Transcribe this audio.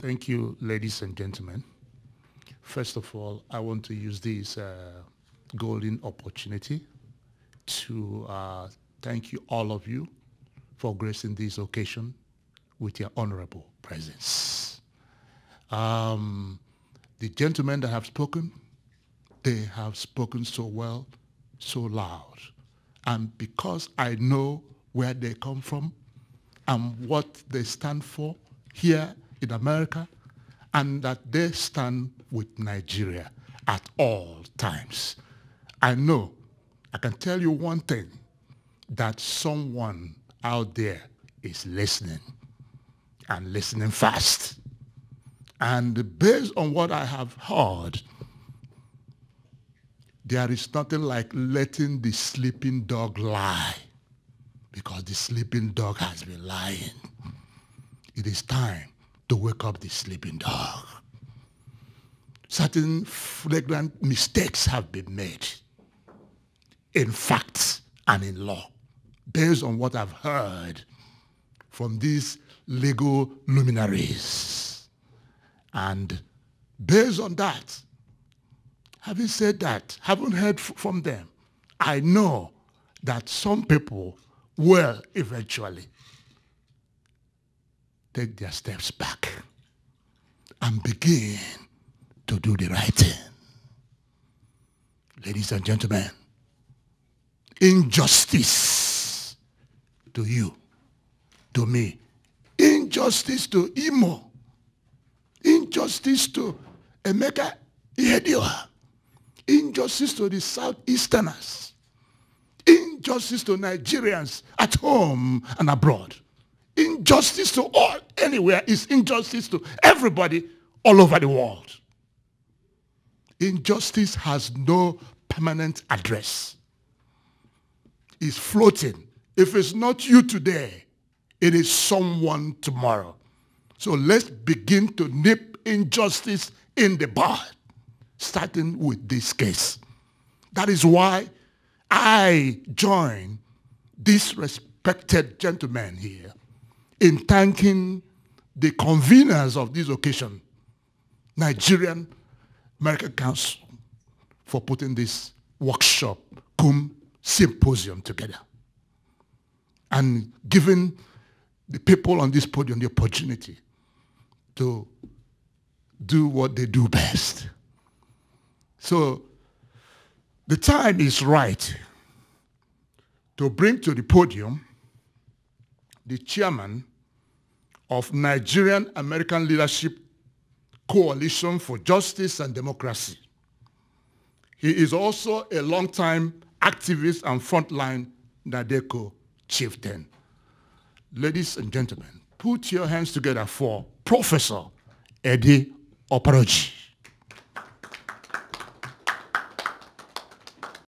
Thank you, ladies and gentlemen. First of all, I want to use this uh, golden opportunity to uh, thank you, all of you, for gracing this occasion with your honorable presence. Um, the gentlemen that have spoken, they have spoken so well, so loud. And because I know where they come from and what they stand for here in America, and that they stand with Nigeria at all times. I know, I can tell you one thing, that someone out there is listening and listening fast. And based on what I have heard, there is nothing like letting the sleeping dog lie because the sleeping dog has been lying. It is time to wake up the sleeping dog. Certain flagrant mistakes have been made in facts and in law based on what I've heard from these legal luminaries. And based on that, having said that, haven't heard from them, I know that some people will eventually take their steps back and begin to do the right thing. Ladies and gentlemen, injustice to you, to me, injustice to Imo, injustice to Emeka Ihedioha, injustice to the Southeasterners, injustice to Nigerians at home and abroad. Injustice to all, anywhere is injustice to everybody all over the world. Injustice has no permanent address. It's floating. If it's not you today, it is someone tomorrow. So let's begin to nip injustice in the bud, starting with this case. That is why I join this respected gentleman here in thanking the conveners of this occasion, Nigerian American Council, for putting this workshop, cum symposium together and giving the people on this podium the opportunity to do what they do best. So the time is right to bring to the podium the chairman of Nigerian American Leadership Coalition for Justice and Democracy. He is also a longtime activist and frontline NADECO chieftain. Ladies and gentlemen, put your hands together for Professor Eddie Oporoji.